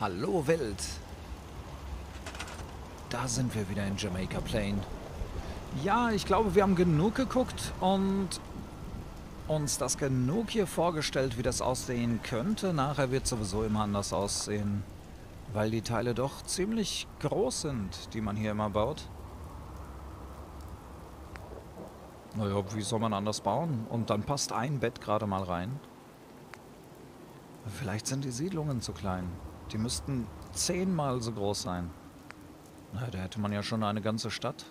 Hallo Welt. Da sind wir wieder in Jamaica Plain. Ja, ich glaube, wir haben genug geguckt und uns das genug hier vorgestellt, wie das aussehen könnte. Nachher wird sowieso immer anders aussehen, weil die Teile doch ziemlich groß sind, die man hier immer baut. Naja, wie soll man anders bauen? Und dann passt ein Bett gerade mal rein. Vielleicht sind die Siedlungen zu klein. Die müssten zehnmal so groß sein. Na, da hätte man ja schon eine ganze Stadt,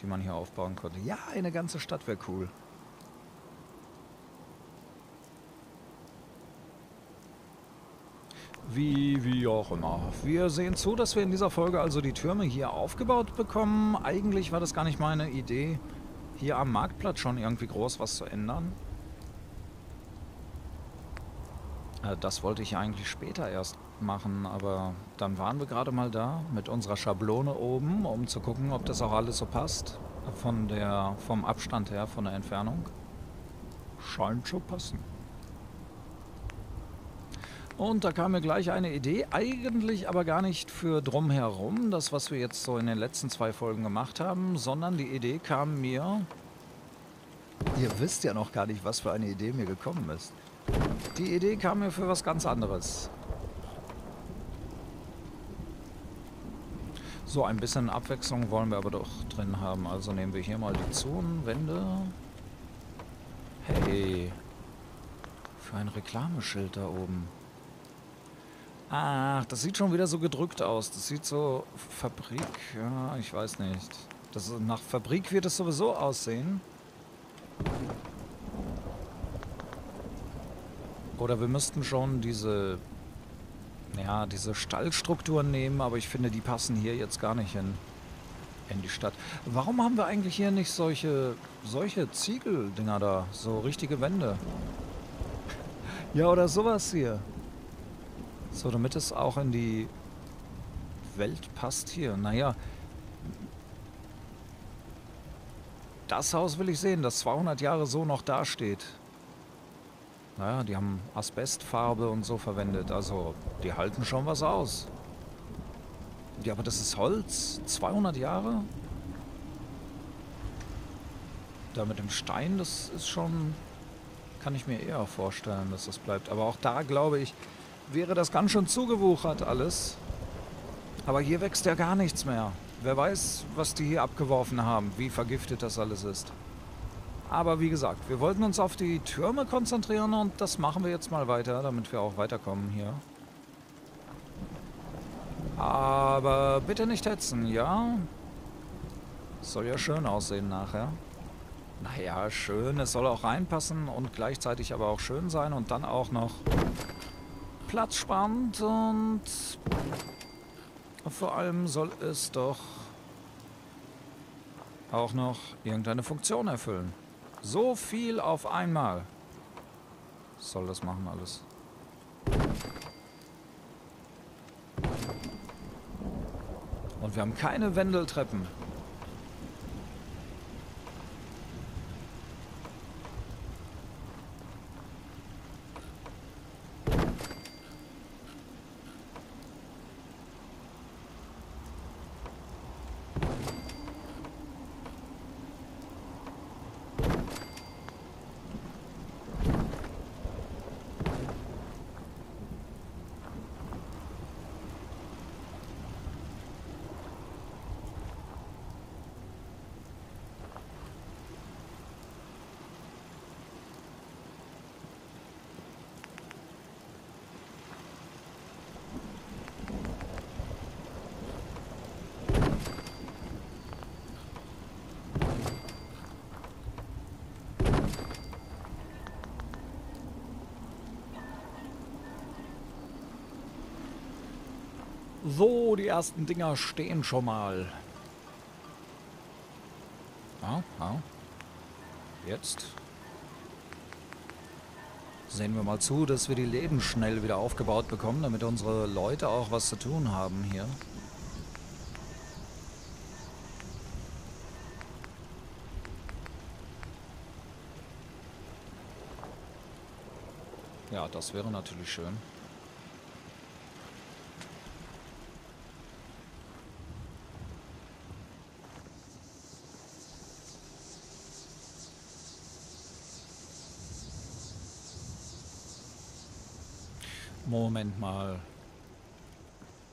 die man hier aufbauen könnte. Ja, eine ganze Stadt wäre cool. Wie, wie auch immer. Wir sehen zu, dass wir in dieser Folge also die Türme hier aufgebaut bekommen. Eigentlich war das gar nicht meine Idee, hier am Marktplatz schon irgendwie groß was zu ändern. Äh, das wollte ich eigentlich später erst machen, aber dann waren wir gerade mal da mit unserer Schablone oben, um zu gucken, ob das auch alles so passt. Von der, vom Abstand her, von der Entfernung. Scheint zu passen. Und da kam mir gleich eine Idee, eigentlich aber gar nicht für drumherum, das was wir jetzt so in den letzten zwei Folgen gemacht haben, sondern die Idee kam mir... Ihr wisst ja noch gar nicht, was für eine Idee mir gekommen ist. Die Idee kam mir für was ganz anderes. So, ein bisschen Abwechslung wollen wir aber doch drin haben. Also nehmen wir hier mal die Zonenwände. Hey. Für ein Reklameschild da oben. Ach, das sieht schon wieder so gedrückt aus. Das sieht so Fabrik. Ja, ich weiß nicht. Das, nach Fabrik wird es sowieso aussehen. Oder wir müssten schon diese, ja, diese Stallstrukturen nehmen, aber ich finde, die passen hier jetzt gar nicht in, in die Stadt. Warum haben wir eigentlich hier nicht solche, solche Ziegeldinger da? So richtige Wände. Ja, oder sowas hier. So, damit es auch in die Welt passt hier. Naja. Das Haus will ich sehen, das 200 Jahre so noch dasteht. Naja, die haben Asbestfarbe und so verwendet. Also, die halten schon was aus. Ja, aber das ist Holz. 200 Jahre? Da mit dem Stein, das ist schon... Kann ich mir eher vorstellen, dass das bleibt. Aber auch da, glaube ich, wäre das ganz schön zugewuchert alles. Aber hier wächst ja gar nichts mehr. Wer weiß, was die hier abgeworfen haben, wie vergiftet das alles ist. Aber wie gesagt, wir wollten uns auf die Türme konzentrieren und das machen wir jetzt mal weiter, damit wir auch weiterkommen hier. Aber bitte nicht hetzen, ja? Soll ja schön aussehen nachher. Naja, schön, es soll auch reinpassen und gleichzeitig aber auch schön sein und dann auch noch platzsparend und vor allem soll es doch auch noch irgendeine Funktion erfüllen. So viel auf einmal. Was soll das machen alles? Und wir haben keine Wendeltreppen. So, die ersten Dinger stehen schon mal. Ja, ja. Jetzt sehen wir mal zu, dass wir die Läden schnell wieder aufgebaut bekommen, damit unsere Leute auch was zu tun haben hier. Ja, das wäre natürlich schön. Moment mal.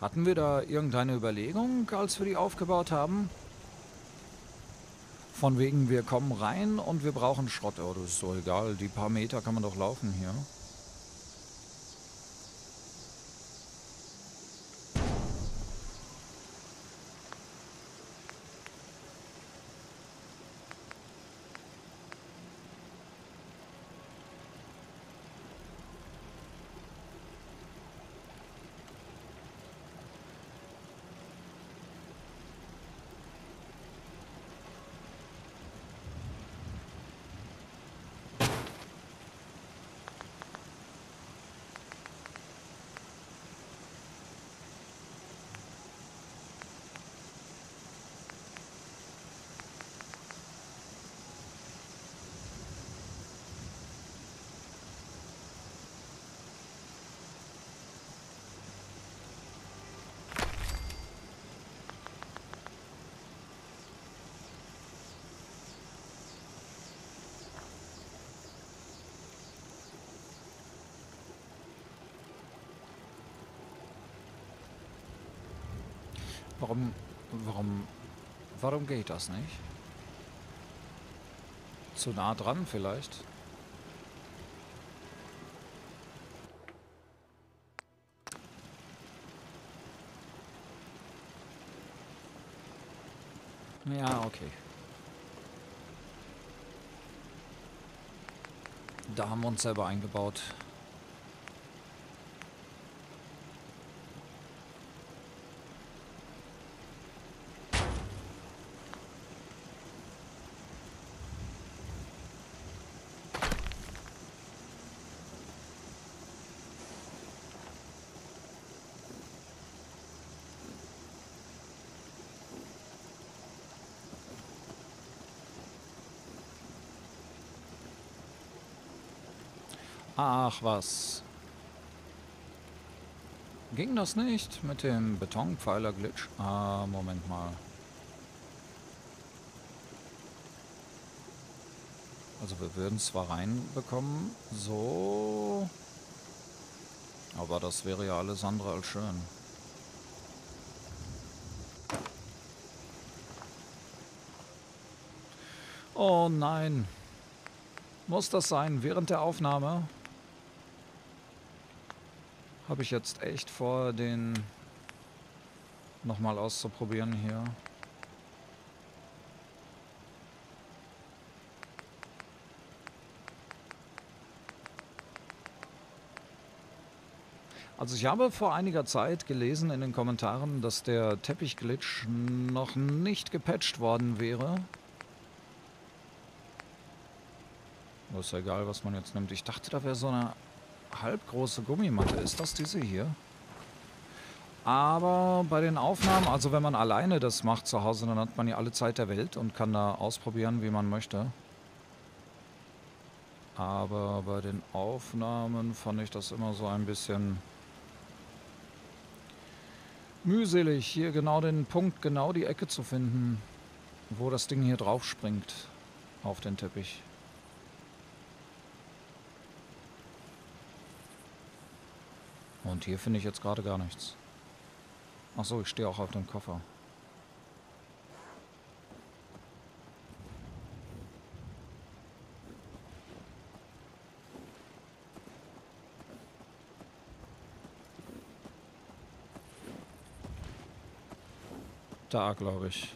Hatten wir da irgendeine Überlegung, als wir die aufgebaut haben? Von wegen, wir kommen rein und wir brauchen Schrott. Oh, das ist so egal. Die paar Meter kann man doch laufen hier. Warum, warum, warum geht das nicht? Zu nah dran vielleicht? Ja, okay. Da haben wir uns selber eingebaut. Ach was. Ging das nicht mit dem Betonpfeiler-Glitch? Ah, Moment mal. Also wir würden zwar reinbekommen, so... Aber das wäre ja alles andere als schön. Oh nein. Muss das sein während der Aufnahme? Habe ich jetzt echt vor, den nochmal auszuprobieren hier. Also ich habe vor einiger Zeit gelesen in den Kommentaren, dass der Teppichglitch noch nicht gepatcht worden wäre. ist ja egal, was man jetzt nimmt. Ich dachte, da wäre so eine halbgroße Gummimatte. Ist das diese hier? Aber bei den Aufnahmen, also wenn man alleine das macht zu Hause, dann hat man ja alle Zeit der Welt und kann da ausprobieren, wie man möchte. Aber bei den Aufnahmen fand ich das immer so ein bisschen mühselig, hier genau den Punkt, genau die Ecke zu finden, wo das Ding hier drauf springt auf den Teppich. Und hier finde ich jetzt gerade gar nichts. Achso, ich stehe auch auf dem Koffer. Da, glaube ich.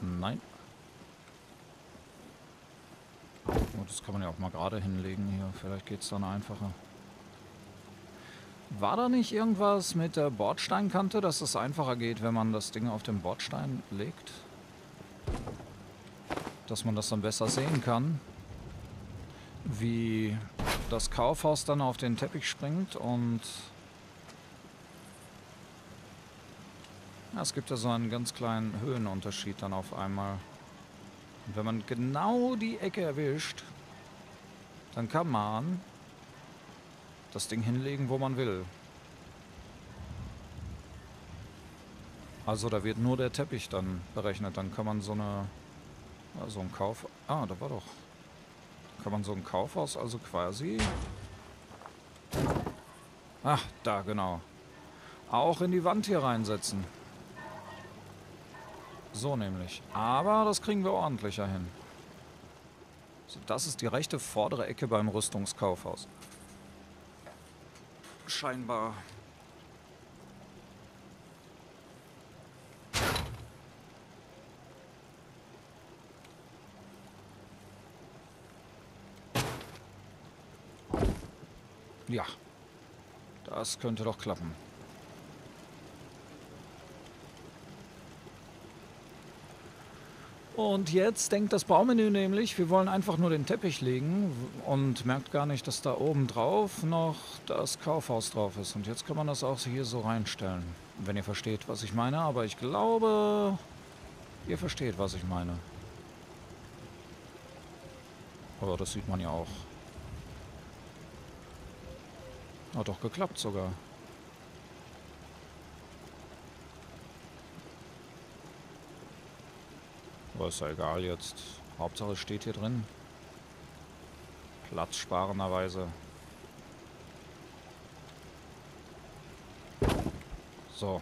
Nein. Das kann man ja auch mal gerade hinlegen hier. Vielleicht geht es dann einfacher. War da nicht irgendwas mit der Bordsteinkante, dass es einfacher geht, wenn man das Ding auf den Bordstein legt? Dass man das dann besser sehen kann, wie das Kaufhaus dann auf den Teppich springt und ja, es gibt ja so einen ganz kleinen Höhenunterschied dann auf einmal. Und wenn man genau die Ecke erwischt, dann kann man das Ding hinlegen, wo man will. Also da wird nur der Teppich dann berechnet. Dann kann man so eine Ja, so ein Kauf... Ah, da war doch... Kann man so ein Kaufhaus also quasi... Ach, da, genau. Auch in die Wand hier reinsetzen. So nämlich. Aber das kriegen wir ordentlicher hin. Das ist die rechte vordere Ecke beim Rüstungskaufhaus. Scheinbar. Ja. Das könnte doch klappen. Und jetzt denkt das Baumenü nämlich, wir wollen einfach nur den Teppich legen und merkt gar nicht, dass da oben drauf noch das Kaufhaus drauf ist. Und jetzt kann man das auch hier so reinstellen, wenn ihr versteht, was ich meine. Aber ich glaube, ihr versteht, was ich meine. Aber das sieht man ja auch. Hat doch geklappt sogar. Aber ist ja egal jetzt. Hauptsache steht hier drin. Platzsparenderweise. So.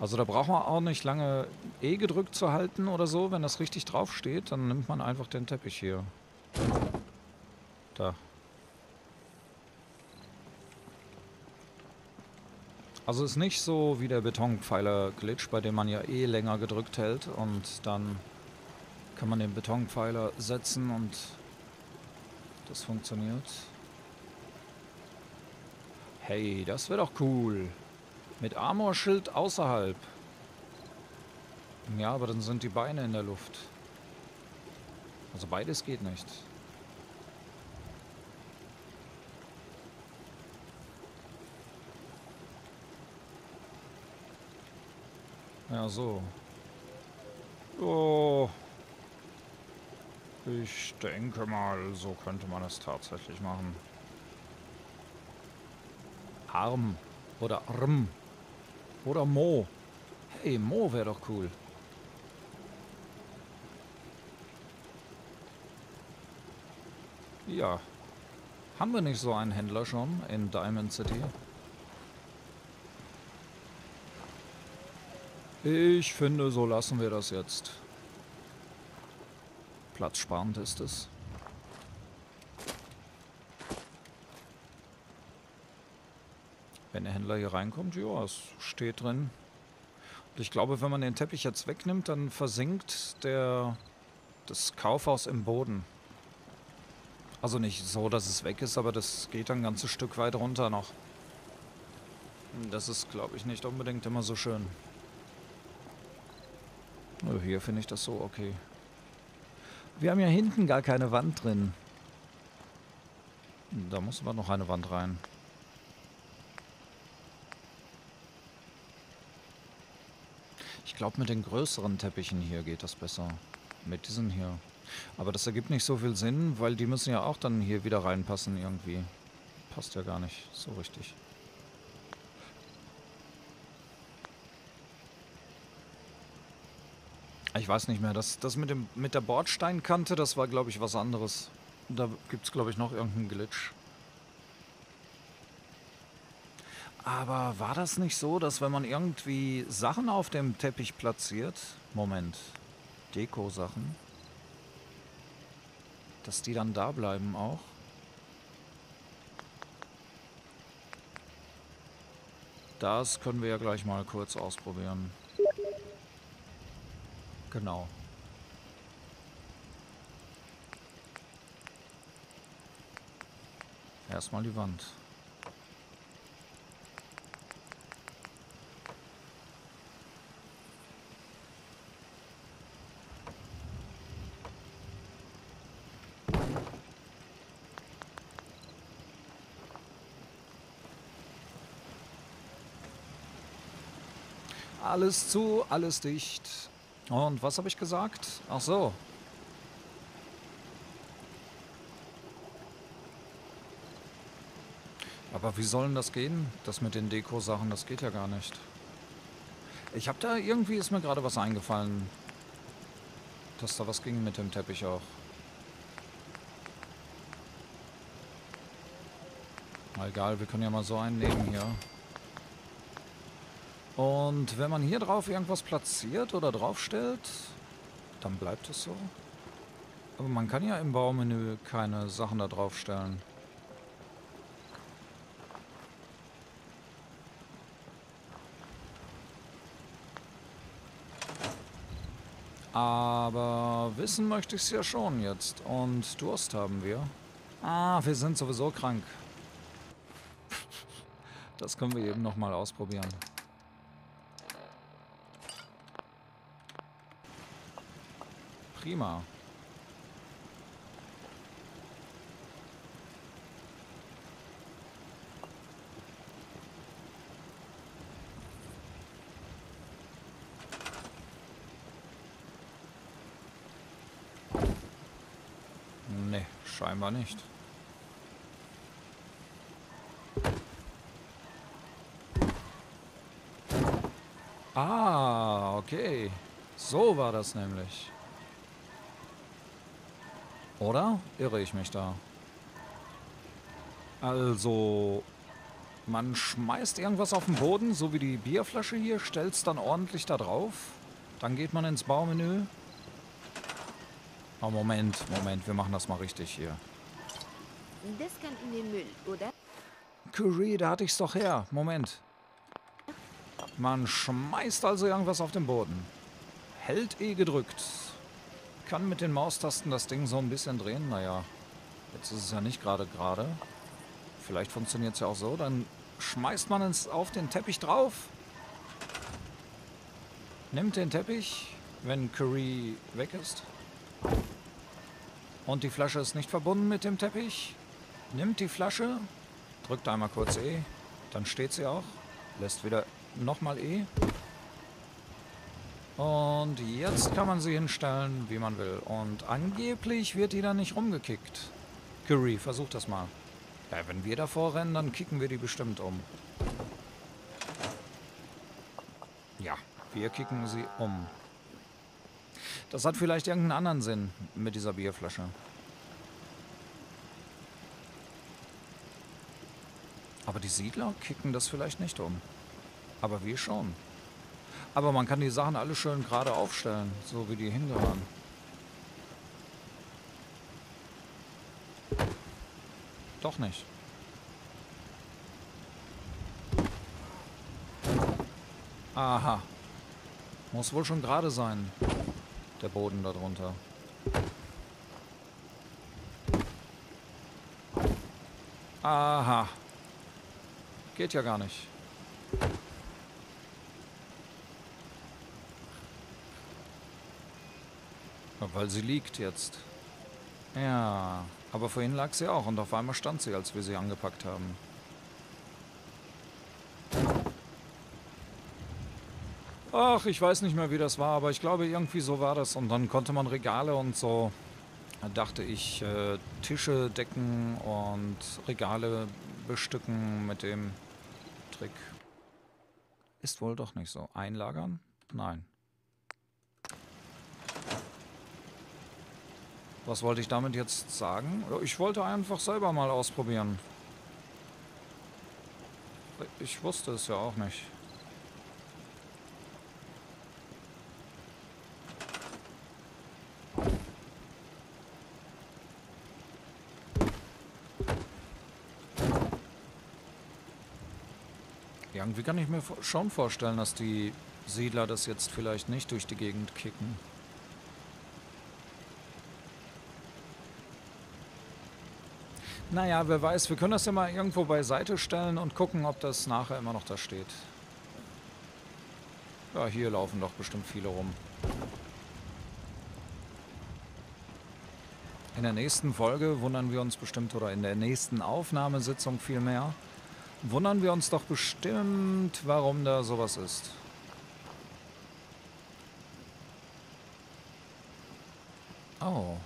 Also da braucht man auch nicht lange E gedrückt zu halten oder so. Wenn das richtig drauf steht, dann nimmt man einfach den Teppich hier. Da. Also ist nicht so wie der Betonpfeiler-Glitch, bei dem man ja eh länger gedrückt hält und dann kann man den Betonpfeiler setzen und das funktioniert. Hey, das wäre doch cool. Mit Armorschild außerhalb. Ja, aber dann sind die Beine in der Luft. Also beides geht nicht. Ja, so. Oh. Ich denke mal, so könnte man es tatsächlich machen. Arm. Oder Arm. Oder Mo. Hey, Mo wäre doch cool. Ja. Haben wir nicht so einen Händler schon in Diamond City? Ich finde, so lassen wir das jetzt. Platzsparend ist es. Wenn der Händler hier reinkommt, ja, es steht drin. Und ich glaube, wenn man den Teppich jetzt wegnimmt, dann versinkt der, das Kaufhaus im Boden. Also nicht so, dass es weg ist, aber das geht ein ganzes Stück weit runter noch. Das ist, glaube ich, nicht unbedingt immer so schön. Nö, hier finde ich das so okay. Wir haben ja hinten gar keine Wand drin. Da muss aber noch eine Wand rein. Ich glaube, mit den größeren Teppichen hier geht das besser. Mit diesen hier. Aber das ergibt nicht so viel Sinn, weil die müssen ja auch dann hier wieder reinpassen irgendwie. Passt ja gar nicht so richtig. Ich weiß nicht mehr. Das, das mit, dem, mit der Bordsteinkante, das war, glaube ich, was anderes. Da gibt es, glaube ich, noch irgendeinen Glitch. Aber war das nicht so, dass wenn man irgendwie Sachen auf dem Teppich platziert, Moment, Deko-Sachen, dass die dann da bleiben auch? Das können wir ja gleich mal kurz ausprobieren. Genau. Erstmal die Wand. Alles zu, alles dicht. Und was habe ich gesagt? Ach so. Aber wie soll denn das gehen? Das mit den Deko-Sachen, das geht ja gar nicht. Ich habe da irgendwie ist mir gerade was eingefallen. Dass da was ging mit dem Teppich auch. Egal, wir können ja mal so einen nehmen hier. Und wenn man hier drauf irgendwas platziert oder draufstellt, dann bleibt es so. Aber man kann ja im Baumenü keine Sachen da draufstellen. Aber wissen möchte ich es ja schon jetzt. Und Durst haben wir. Ah, wir sind sowieso krank. Das können wir eben nochmal ausprobieren. Prima. Nee, scheinbar nicht. Ah, okay. So war das nämlich. Oder? Irre ich mich da? Also, man schmeißt irgendwas auf den Boden, so wie die Bierflasche hier, stellt es dann ordentlich da drauf. Dann geht man ins Baumenü. Oh, Moment, Moment, wir machen das mal richtig hier. Das kann in den Müll, oder? Curry, da hatte ich's doch her. Moment. Man schmeißt also irgendwas auf den Boden. Hält E gedrückt. Kann mit den Maustasten das Ding so ein bisschen drehen. Naja, jetzt ist es ja nicht gerade gerade. Vielleicht funktioniert es ja auch so. Dann schmeißt man es auf den Teppich drauf. Nimmt den Teppich, wenn Curry weg ist. Und die Flasche ist nicht verbunden mit dem Teppich. Nimmt die Flasche, drückt einmal kurz E, dann steht sie auch. Lässt wieder nochmal E. Und jetzt kann man sie hinstellen, wie man will. Und angeblich wird die dann nicht rumgekickt. Curry, versuch das mal. Ja, wenn wir davor rennen, dann kicken wir die bestimmt um. Ja, wir kicken sie um. Das hat vielleicht irgendeinen anderen Sinn mit dieser Bierflasche. Aber die Siedler kicken das vielleicht nicht um. Aber wir schon. Aber man kann die Sachen alle schön gerade aufstellen, so wie die hingehören. Doch nicht. Aha. Muss wohl schon gerade sein. Der Boden darunter. Aha. Geht ja gar nicht. Weil sie liegt jetzt. Ja, aber vorhin lag sie auch und auf einmal stand sie, als wir sie angepackt haben. Ach, ich weiß nicht mehr, wie das war, aber ich glaube, irgendwie so war das. Und dann konnte man Regale und so, dachte ich, äh, Tische decken und Regale bestücken mit dem Trick. Ist wohl doch nicht so. Einlagern? Nein. Was wollte ich damit jetzt sagen? Ich wollte einfach selber mal ausprobieren. Ich wusste es ja auch nicht. Irgendwie kann ich mir schon vorstellen, dass die Siedler das jetzt vielleicht nicht durch die Gegend kicken. Naja, wer weiß, wir können das ja mal irgendwo beiseite stellen und gucken, ob das nachher immer noch da steht. Ja, hier laufen doch bestimmt viele rum. In der nächsten Folge wundern wir uns bestimmt, oder in der nächsten Aufnahmesitzung vielmehr, wundern wir uns doch bestimmt, warum da sowas ist. Oh.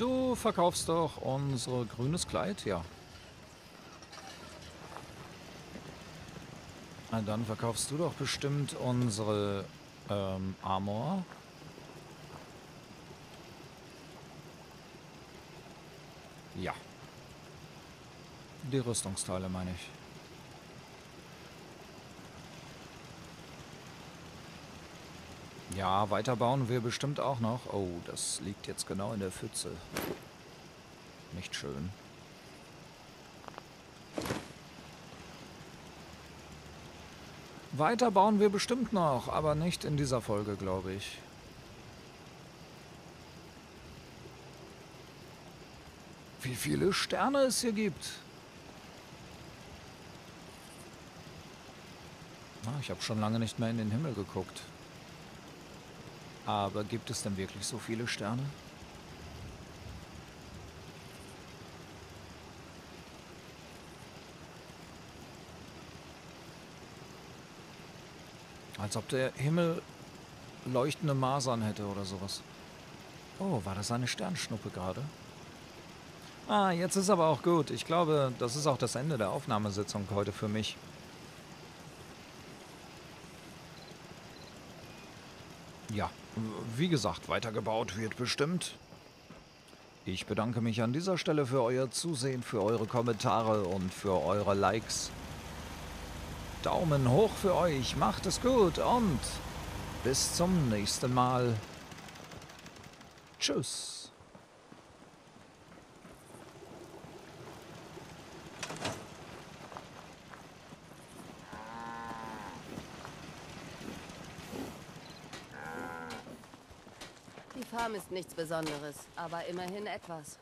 Du verkaufst doch unser grünes Kleid, ja. Na, dann verkaufst du doch bestimmt unsere ähm, Armor. Ja. Die Rüstungsteile meine ich. Ja, weiterbauen wir bestimmt auch noch. Oh, das liegt jetzt genau in der Pfütze. Nicht schön. Weiterbauen wir bestimmt noch, aber nicht in dieser Folge, glaube ich. Wie viele Sterne es hier gibt. Ah, ich habe schon lange nicht mehr in den Himmel geguckt. Aber gibt es denn wirklich so viele Sterne? Als ob der Himmel leuchtende Masern hätte oder sowas. Oh, war das eine Sternschnuppe gerade? Ah, jetzt ist aber auch gut. Ich glaube, das ist auch das Ende der Aufnahmesitzung heute für mich. Ja, wie gesagt, weitergebaut wird bestimmt. Ich bedanke mich an dieser Stelle für euer Zusehen, für eure Kommentare und für eure Likes. Daumen hoch für euch, macht es gut und bis zum nächsten Mal. Tschüss. Farm ist nichts Besonderes, aber immerhin etwas.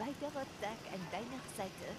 Weiterer Tag an deiner Seite